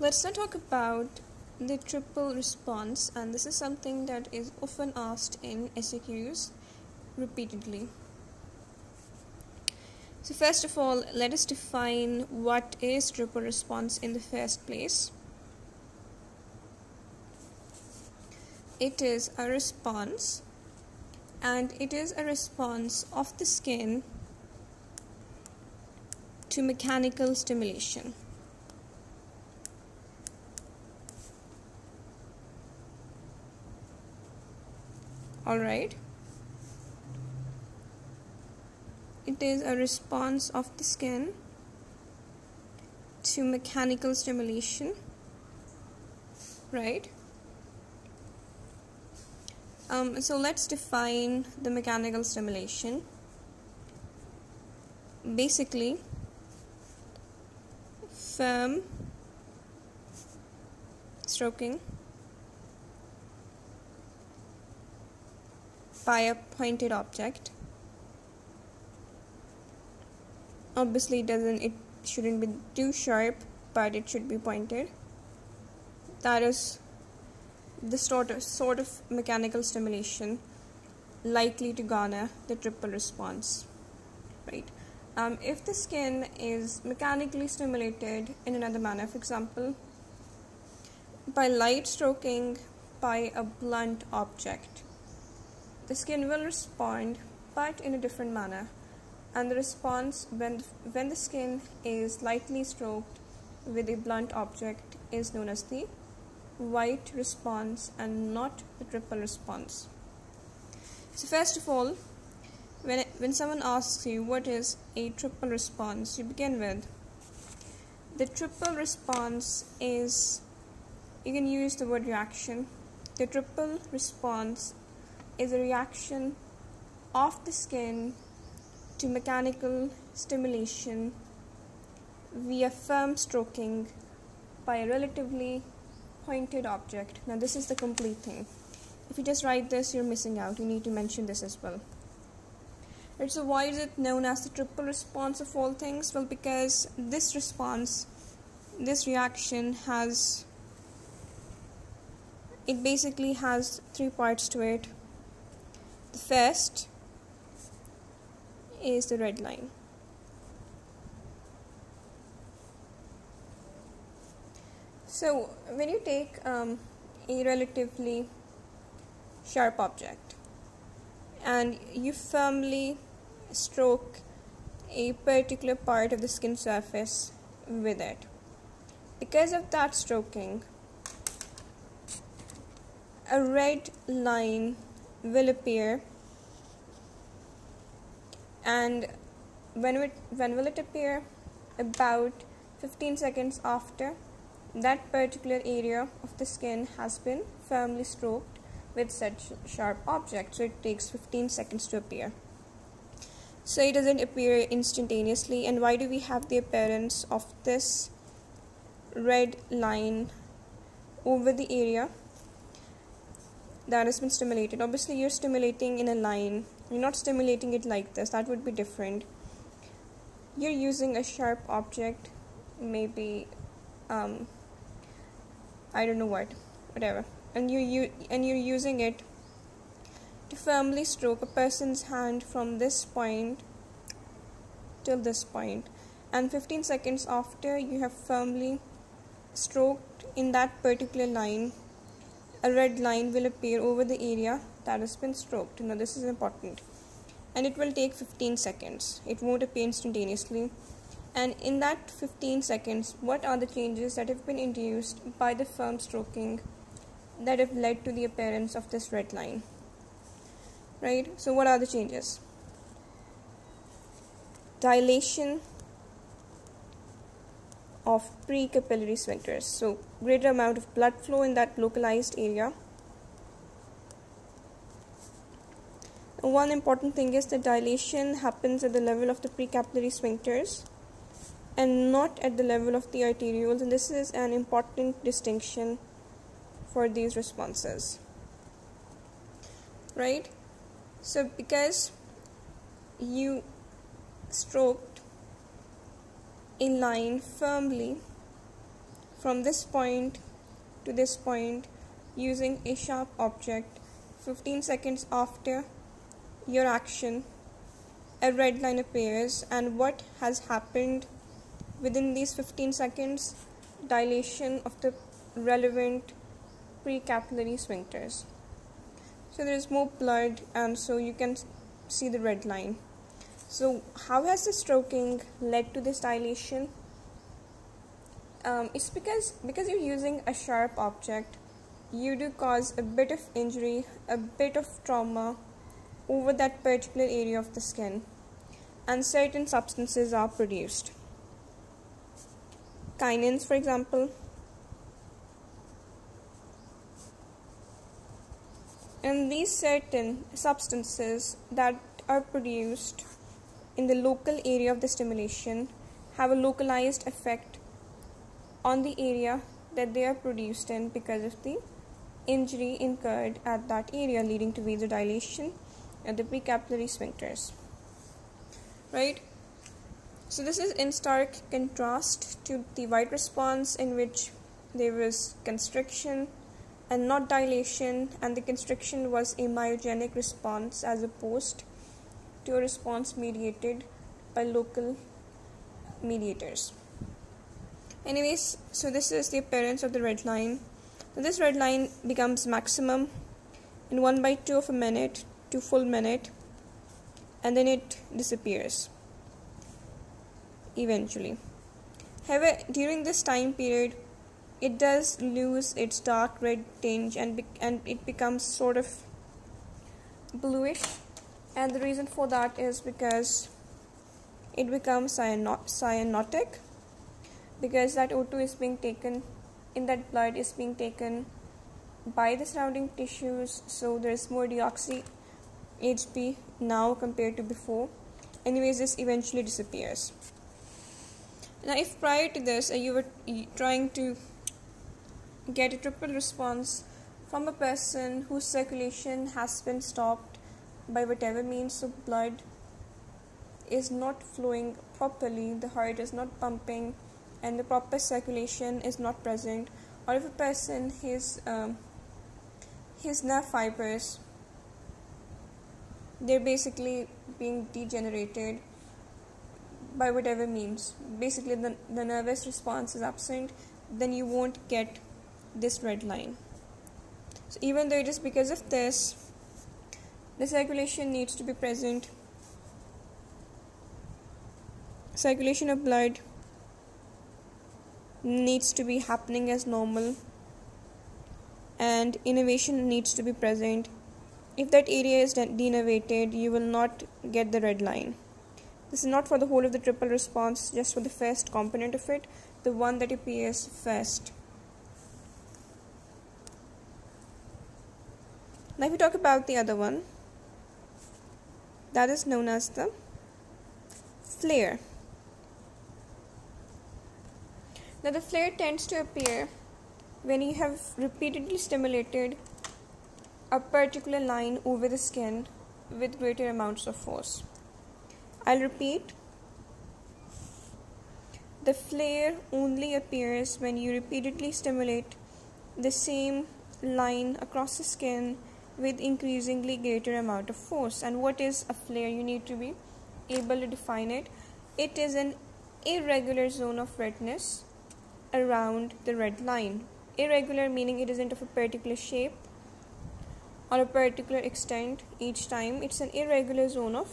Let's now talk about the triple response, and this is something that is often asked in SAQs repeatedly. So, first of all, let us define what is triple response in the first place. It is a response, and it is a response of the skin to mechanical stimulation. All right. It is a response of the skin to mechanical stimulation right? Um, so let's define the mechanical stimulation. Basically firm stroking by a pointed object. Obviously it doesn't it shouldn't be too sharp but it should be pointed. That is the sort of sort of mechanical stimulation likely to garner the triple response right? Um, if the skin is mechanically stimulated in another manner for example by light stroking by a blunt object the skin will respond but in a different manner and the response when, when the skin is lightly stroked with a blunt object is known as the white response and not the triple response. So first of all, when, it, when someone asks you what is a triple response, you begin with the triple response is you can use the word reaction. The triple response is a reaction of the skin to mechanical stimulation via firm stroking by a relatively pointed object. Now, this is the complete thing. If you just write this, you're missing out. You need to mention this as well. Right, so, why is it known as the triple response of all things? Well, because this response, this reaction has it basically has three parts to it the first is the red line. So, when you take um, a relatively sharp object and you firmly stroke a particular part of the skin surface with it, because of that stroking, a red line will appear and when it when will it appear? About 15 seconds after. That particular area of the skin has been firmly stroked with such sharp object so it takes 15 seconds to appear. So it doesn't appear instantaneously and why do we have the appearance of this red line over the area that has been stimulated. Obviously, you're stimulating in a line, you're not stimulating it like this, that would be different. You're using a sharp object, maybe, um, I don't know what, whatever, and you you and you're using it to firmly stroke a person's hand from this point till this point, and 15 seconds after you have firmly stroked in that particular line a red line will appear over the area that has been stroked. Now, this is important and it will take 15 seconds. It won't appear instantaneously. And in that 15 seconds, what are the changes that have been induced by the firm stroking that have led to the appearance of this red line? Right? So, what are the changes? Dilation of precapillary sphincters. So, greater amount of blood flow in that localized area. One important thing is that dilation happens at the level of the precapillary sphincters and not at the level of the arterioles, and this is an important distinction for these responses. Right? So, because you stroke a line firmly from this point to this point using a sharp object 15 seconds after your action a red line appears and what has happened within these 15 seconds dilation of the relevant precapillary sphincters. So there is more blood and so you can see the red line so how has the stroking led to this dilation? Um, it's because because you're using a sharp object you do cause a bit of injury a bit of trauma over that particular area of the skin and certain substances are produced. Kinins for example. And these certain substances that are produced in the local area of the stimulation have a localized effect on the area that they are produced in because of the injury incurred at that area leading to vasodilation at the precapillary sphincters right? So this is in stark contrast to the white response in which there was constriction and not dilation and the constriction was a myogenic response as opposed to a response mediated by local mediators. Anyways so this is the appearance of the red line. So this red line becomes maximum in 1 by 2 of a minute to full minute and then it disappears eventually. However during this time period it does lose its dark red tinge and be- and it becomes sort of bluish and the reason for that is because it becomes cyanotic. Because that O2 is being taken in that blood is being taken by the surrounding tissues so there's more deoxy HP now compared to before. Anyways this eventually disappears. Now if prior to this uh, you were trying to get a triple response from a person whose circulation has been stopped by whatever means so blood is not flowing properly the heart is not pumping and the proper circulation is not present or if a person his um, his nerve fibers they're basically being degenerated by whatever means. Basically the, the nervous response is absent then you won't get this red line. So even though it is because of this the circulation needs to be present. Circulation of blood needs to be happening as normal and innervation needs to be present. If that area is denervated you will not get the red line. This is not for the whole of the triple response just for the first component of it the one that appears first. Now if we talk about the other one that is known as the flare Now, the flare tends to appear when you have repeatedly stimulated a particular line over the skin with greater amounts of force. I'll repeat. The flare only appears when you repeatedly stimulate the same line across the skin with increasingly greater amount of force. And what is a flare? You need to be able to define it. It is an irregular zone of redness around the red line. Irregular meaning it isn't of a particular shape or a particular extent each time. It's an irregular zone of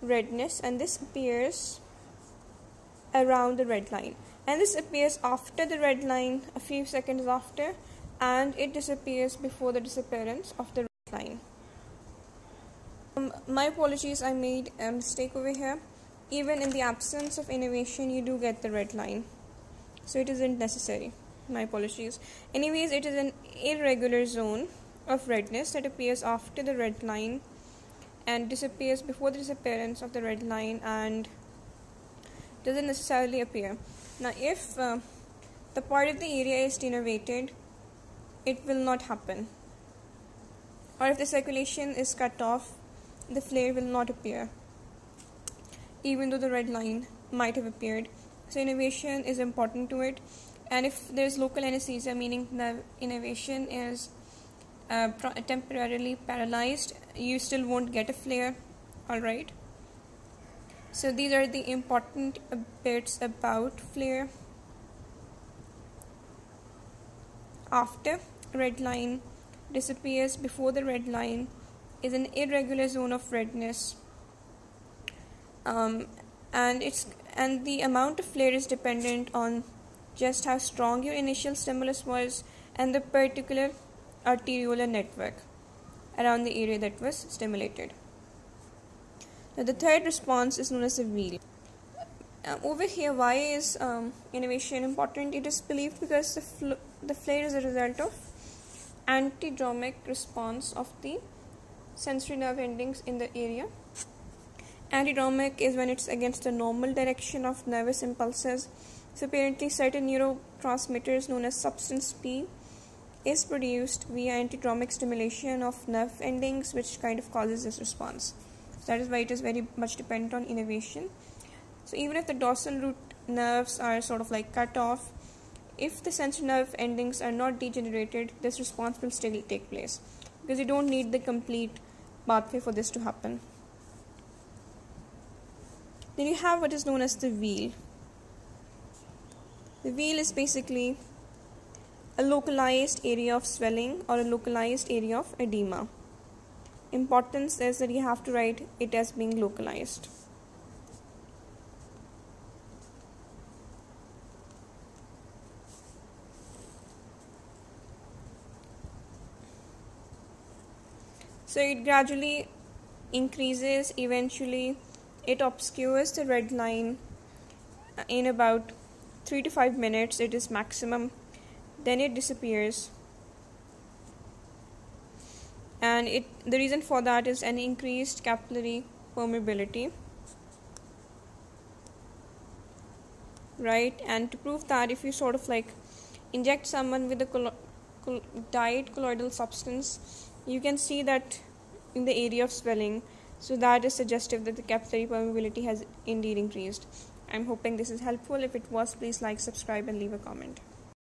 redness and this appears around the red line. And this appears after the red line, a few seconds after, and it disappears before the disappearance of the red line. Um, my apologies, I made a mistake over here. Even in the absence of innervation, you do get the red line so it isn't necessary my apologies anyways it is an irregular zone of redness that appears after the red line and disappears before the disappearance of the red line and doesn't necessarily appear now if uh, the part of the area is denervated it will not happen. Or if the circulation is cut off the flare will not appear. Even though the red line might have appeared. So innervation is important to it. And if there's local anesthesia meaning the innervation is uh, temporarily paralyzed you still won't get a flare. All right so these are the important bits about flare. After red line disappears before the red line is an irregular zone of redness um, and it's and the amount of flare is dependent on just how strong your initial stimulus was and the particular arteriolar network around the area that was stimulated. Now, the third response is known as a wheal. Uh, over here, why is um, innervation important? It is believed because the, fl- the flare is a result of antidromic response of the sensory nerve endings in the area. Antidromic is when it's against the normal direction of nervous impulses. So apparently certain neurotransmitters known as substance P is produced via antidromic stimulation of nerve endings which kind of causes this response. So that is why it is very much dependent on innervation. So even if the dorsal root nerves are sort of like cut off, if the sensory nerve endings are not degenerated, this response will still take place because you don't need the complete pathway for this to happen. Then you have what is known as the wheal. The wheal is basically a localized area of swelling or a localized area of edema. Importance is that you have to write it as being localized. So it gradually increases, eventually, it obscures the red line. Uh, in about 3 to 5 minutes, it is maximum. Then it disappears. And it the reason for that is an increased capillary permeability. Right? And to prove that if you sort of like inject someone with a collo- col- dyed colloidal substance you can see that in the area of swelling. So that is suggestive that the capillary permeability has indeed increased. I'm hoping this is helpful. If it was please like subscribe and leave a comment